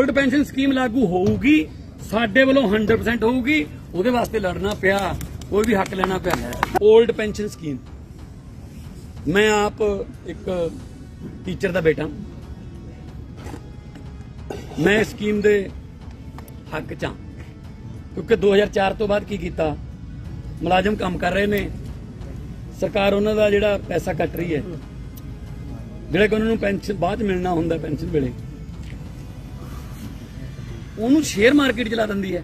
Old pension scheme ਲਾਗੂ ਹੋਊਗੀ, ਸਾਡੇ ਵੱਲੋਂ 100% ਹੋਊਗੀ, ਉਹਦੇ ਵਾਸਤੇ ਲੜਨਾ ਪਿਆ, ਕੋਈ ਵੀ ਹੱਕ ਲੈਣਾ ਪਿਆ। 올ਡ ਪੈਨਸ਼ਨ ਸਕੀਮ ਮੈਂ ਆਪ ਇੱਕ ਟੀਚਰ ਦਾ ਬੇਟਾ। ਮੈਂ ਇਸ ਸਕੀਮ ਦੇ ਹੱਕ ਚ ਹਾਂ। ਕਿਉਂਕਿ 2004 ਤੋਂ ਬਾਅਦ ਕੀ ਕੀਤਾ? ਮੁਲਾਜ਼ਮ ਕੰਮ ਕਰ ਰਹੇ ਨੇ। ਸਰਕਾਰ ਉਹਨਾਂ ਦਾ ਜਿਹੜਾ ਪੈਸਾ ਕੱਟ ਰਹੀ ਹੈ। ਜਿਹੜੇ ਕਿ ਉਹਨਾਂ ਨੂੰ ਪੈਨਸ਼ਨ ਬਾਅਦ ਚ ਮਿਲਣਾ ਹੁੰਦਾ ਪੈਨਸ਼ਨ ਵੇਲੇ। ਉਹਨੂੰ ਸ਼ੇਅਰ ਮਾਰਕੀਟ ਚਲਾ ਦਿੰਦੀ ਹੈ।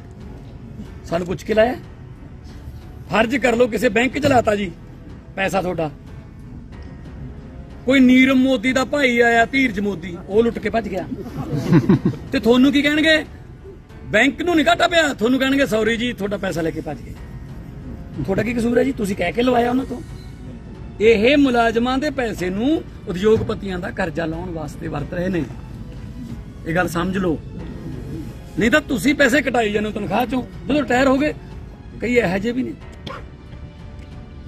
ਸਾਨੂੰ ਪੁੱਛ ਕੇ ਲਾਇਆ। ਫਰਜ਼ ਕਰ ਲਓ ਕਿਸੇ ਬੈਂਕ ਚ ਲਾਤਾ ਜੀ, ਪੈਸਾ ਤੁਹਾਡਾ। ਕੋਈ ਨੀਰਵ ਮੋਦੀ ਦਾ ਭਾਈ ਆਇਆ, ਧੀਰਜ ਮੋਦੀ, ਉਹ ਲੁੱਟ ਕੇ ਭੱਜ ਗਿਆ। ਤੇ ਤੁਹਾਨੂੰ ਕੀ ਕਹਿਣਗੇ? ਬੈਂਕ ਨੂੰ ਨਹੀਂ ਘਾਟਾ ਪਿਆ, ਤੁਹਾਨੂੰ ਕਹਿਣਗੇ ਸੌਰੀ ਜੀ, ਤੁਹਾਡਾ ਪੈਸਾ ਲੈ ਕੇ ਭੱਜ ਗਏ। ਤੁਹਾਡਾ ਕੀ ਕਸੂਰ ਹੈ ਜੀ? ਤੁਸੀਂ ਕਹਿ ਕੇ ਲਵਾਇਆ ਉਹਨਾਂ ਤੋਂ। ਇਹ ਮੁਲਾਜ਼ਮਾਂ ਦੇ ਪੈਸੇ ਨੂੰ ਉਦਯੋਗਪਤੀਆਂ ਦਾ ਕਰਜ਼ਾ ਲਾਉਣ ਵਾਸਤੇ ਵਰਤ ਰਹੇ ਨੇ। ਇਹ ਗੱਲ ਸਮਝ ਲਓ। ਨਹੀਂ ਤਾਂ ਤੁਸੀਂ ਪੈਸੇ ਕਟਾਈ ਜਾਂਦੇ ਤਨਖਾਹ ਚੋਂ। ਜਦੋਂ ਰਿਟਾਇਰ ਹੋ ਗਏ, ਕਈ ਇਹੋ ਜਿਹੇ ਵੀ ਨੇ।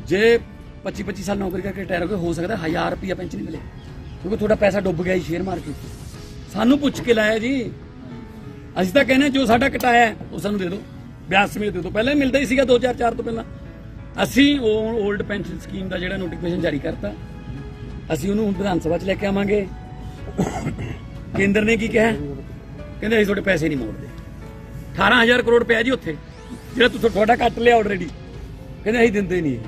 ਜੇ 25 25 ਸਾਲ ਨੌਕਰੀ ਕਰਕੇ ਰਿਟਾਇਰ ਹੋ ਗਏ, ਹੋ ਸਕਦਾ 1000 ਰੁਪਿਆ ਪੈਨਸ਼ਨ ਮਿਲੇ। ਕਿਉਂਕਿ ਤੁਹਾਡਾ ਪੈਸਾ ਡੁੱਬ ਗਿਆ ਜੀ ਸ਼ੇਅਰ ਮਾਰਕੀਟ ਸਾਨੂੰ ਪੁੱਛ ਕੇ ਲਾਇਆ ਜੀ। ਅਸੀਂ ਤਾਂ ਕਹਿੰਦੇ ਜੋ ਸਾਡਾ ਕਟਾਇਆ ਉਹ ਸਾਨੂੰ ਦੇ ਦਿਓ। ਵਿਆਜ ਸਮੇਤ ਦੇ ਦਿਓ। ਪਹਿਲਾਂ ਮਿਲਦਾ ਹੀ ਸੀਗਾ 2004 ਤੋਂ ਪਹਿਲਾਂ। ਅਸੀਂ ਉਹ 올ਡ ਪੈਨਸ਼ਨ ਸਕੀਮ ਦਾ ਜਿਹੜਾ ਨੋਟੀਫਿਕੇਸ਼ਨ ਜਾਰੀ ਕਰਤਾ। ਅਸੀਂ ਉਹਨੂੰ ਹੁਣ ਵਿਧਾਨ ਸਭਾ 'ਚ ਲੈ ਕੇ ਆਵਾਂਗੇ। ਕੇਂਦਰ ਨੇ ਕੀ ਕਿਹਾ? ਕਹਿੰਦੇ ਅਸੀਂ ਤੁਹਾਡੇ ਪੈਸੇ ਨਹੀਂ ਮੋੜਦੇ 18000 ਕਰੋੜ ਪਿਆ ਜੀ ਉੱਥੇ। ਜਿਹੜਾ ਤੁਸੀਂ ਤੁਹਾਡਾ ਕੱਟ ਲਿਆ ਆਲਰੇਡੀ ਕਹਿੰਦੇ ਅਸੀਂ ਦਿੰਦੇ ਨਹੀਂ।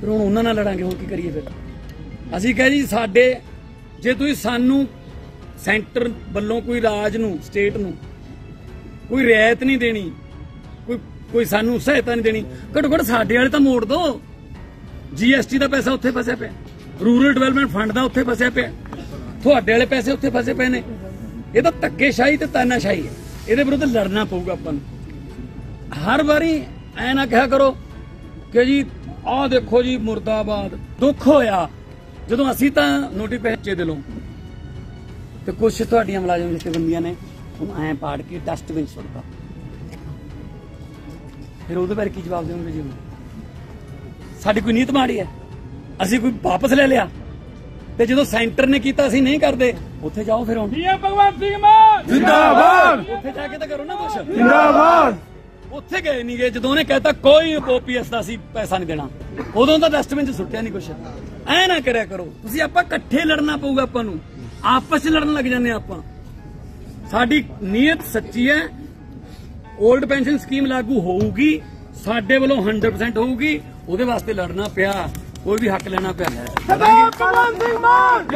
ਫਿਰ ਹੁਣ ਉਹਨਾਂ ਨਾਲ ਲੜਾਂਗੇ, ਹੋਰ ਕੀ ਕਰੀਏ ਫਿਰ? ਅਸੀਂ ਕਹੇ ਜੀ, ਸਾਡੇ ਜੇ ਤੁਸੀਂ ਸਾਨੂੰ ਸੈਂਟਰ ਵੱਲੋਂ ਕੋਈ ਰਾਜ ਨੂੰ ਸਟੇਟ ਨੂੰ ਕੋਈ ਰਿਆਇਤ ਨਹੀਂ ਦੇਣੀ, ਕੋਈ ਕੋਈ ਸਾਨੂੰ ਸਹਾਇਤਾ ਨਹੀਂ ਦੇਣੀ, ਘੱਟੋ ਘੱਟ ਸਾਡੇ ਵਾਲੇ ਤਾਂ ਮੋੜ ਦਿਓ ਜੀਐਸਟੀ ਦਾ ਪੈਸਾ ਉੱਥੇ ਫਸਿਆ ਪਿਆ। ਰੂਰਲ ਡਿਵੈਲਪਮੈਂਟ ਫੰਡ ਦਾ ਉੱਥੇ ਫਸਿਆ ਪਿਆ। ਤੁਹਾਡੇ ਵਾਲੇ ਪੈਸੇ ਉੱਥੇ ਫਸੇ ਪਏ ਨੇ। ਇਹ ਤਾਂ ਧੱਕੇਸ਼ਾਹੀ ਤੇ ਤਾਨਾਸ਼ਾਹੀ ਹੈ। ਇਹਦੇ ਵਿਰੁੱਧ ਲੜਨਾ ਪਊਗਾ ਆਪਾਂ ਨੂੰ। ਹਰ ਵਾਰੀ ਐ ਨਾ ਕਿਹਾ ਕਰੋ ਕਿ ਜੀ, ਆਹ ਦੇਖੋ ਜੀ, ਮੁਰਦਾਬਾਦ। ਦੁੱਖ ਹੋਇਆ। ਜਦੋਂ ਅਸੀਂ ਤਾਂ ਨੋਟੀਫਿਕੇਸ਼ਨ ਚੇ ਦਿਲੋਂ ਤੇ ਕੁਝ ਤੁਹਾਡੀਆਂ ਮੁਲਾਜ਼ਮ ਜਥੇਬੰਦੀਆਂ ਨੇ ਉਹਨੂੰ ਐ ਪਾੜ ਕੇ ਡਸਟਬਿਨ ਸੁੱਟਦਾ ਫਿਰ ਉਹਦੇ ਬਾਰੇ ਕੀ ਜਵਾਬ ਦੇਵਾਂਗੇ ਜੀ ਸਾਡੀ ਕੋਈ ਨੀਤ ਮਾੜੀ ਹੈ। ਅਸੀਂ ਕੋਈ ਵਾਪਸ ਲੈ ਲਿਆ। ਤੇ ਜਦੋਂ ਸੈਂਟਰ ਨੇ ਕੀਤਾ ਅਸੀਂ ਨਹੀਂ ਕਰਦੇ ਉੱਥੇ ਜਾਓ ਫਿਰ ਹੁਣ। ਪੀਐਮ ਭਗਵੰਤ ਸਿੰਘ ਮਾਨ! ਜਿੰਦਾਬਾਦ! ਉੱਥੇ ਜਾ ਕੇ ਤਾਂ ਕਰੋ ਨਾ ਕੁਛ। ਜਿੰਦਾਬਾਦ! ਉੱਥੇ ਗਏ ਨਹੀਂ ਗਏ ਜਦੋਂ ਉਹਨੇ ਕਹਿਤਾ ਕੋਈ ਓਪੀਐਸ ਦਾ ਅਸੀਂ ਪੈਸਾ ਨਹੀਂ ਦੇਣਾ। ਉਦੋਂ ਤਾਂ ਡਸਟਬਿਨ 'ਚ ਸੁੱਟਿਆ ਨਹੀਂ ਕੁਛ। ਐ ਨਾ ਕਰਿਆ ਕਰੋ। ਤੁਸੀਂ ਆਪਾਂ ਇਕੱਠੇ ਲੜਨਾ ਪਊਗਾ ਆਪਾਂ ਨੂੰ। ਆਪਸ 'ਚ ਲੜਨ ਲੱਗ ਜਾਂਦੇ ਆਪਾਂ। ਸਾਡੀ ਨੀਅਤ ਸੱਚੀ ਹੈ। 올ਡ ਪੈਨਸ਼ਨ ਸਕੀਮ ਲਾਗੂ ਹੋਊਗੀ। ਸਾਡੇ ਵੱਲੋਂ 100% ਹੋਊਗੀ। ਉਹਦੇ ਵਾਸਤੇ ਲੜਨਾ ਪਿਆ। ਕੋਈ ਵੀ ਹੱਕ ਲੈਣਾ ਪਿਆ। ਸਰਦਾਰ ਭਗਵੰਤ ਸਿੰਘ ਮਾਨ